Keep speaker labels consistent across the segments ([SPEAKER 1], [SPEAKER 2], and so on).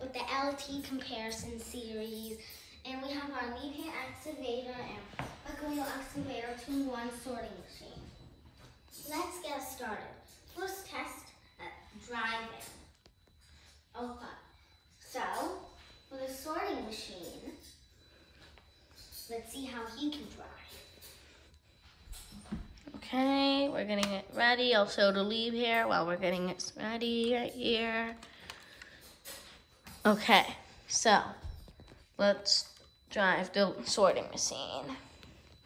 [SPEAKER 1] with the LT comparison series. And we have our Liebherr excavator and bucket excavator two-in-one sorting machine. Let's get started. First test uh, at driving. Okay, so for the sorting machine, let's see how he can drive.
[SPEAKER 2] Okay, we're getting it ready. Also to leave here while we're getting it ready right here. Okay, so let's drive the sorting machine.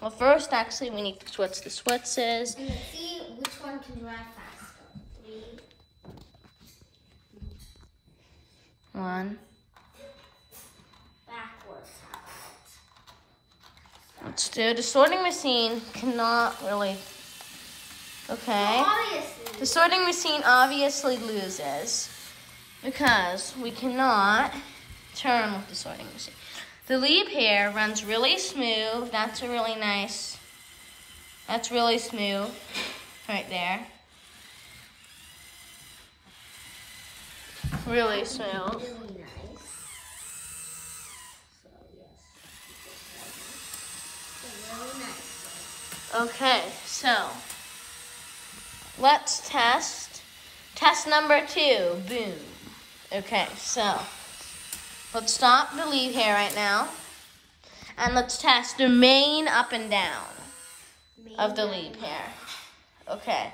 [SPEAKER 2] Well, first, actually, we need to switch the switches.
[SPEAKER 1] And see which one can drive faster. Three,
[SPEAKER 2] One.
[SPEAKER 1] backwards.
[SPEAKER 2] Let's do the sorting machine. Cannot really. Okay.
[SPEAKER 1] Obviously.
[SPEAKER 2] The sorting machine obviously loses because we cannot turn with the sorting machine. The Liebherr runs really smooth. That's a really nice. That's really smooth right there. Really smooth.
[SPEAKER 1] Really nice. So yes. Really nice.
[SPEAKER 2] Okay, so let's test. Test number two. Boom. Okay, so let's stop the Liebherr right now. And let's test the main up and down of the Liebherr. Okay.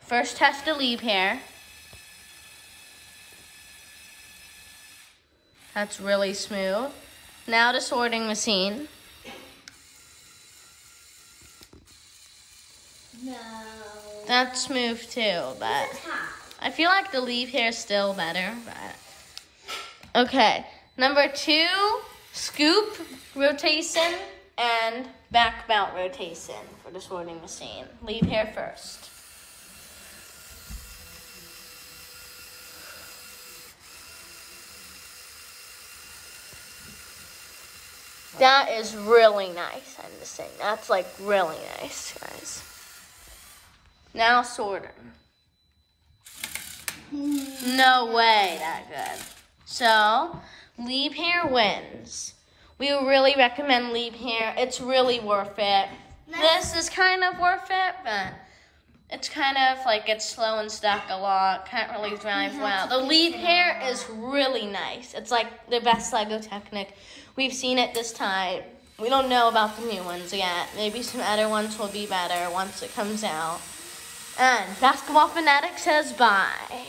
[SPEAKER 2] First test the Liebherr. That's really smooth. Now the sorting machine.
[SPEAKER 1] No.
[SPEAKER 2] That's smooth too, but. I feel like the Liebherr is still better, but okay. Number two, scoop rotation and back mount rotation for the sorting machine. Liebherr first. That is really nice, I'm just saying. That's like really nice, guys. Now sorting. No way that good. So, Liebherr wins. We really recommend Liebherr. It's really worth it. This is kind of worth it, but it's kind of like it's slow and stuck a lot. Can't really drive well. The Liebherr is really nice. It's like the best Lego Technic. We've seen it this time. We don't know about the new ones yet. Maybe some other ones will be better once it comes out. And Basketball Fanatic says bye.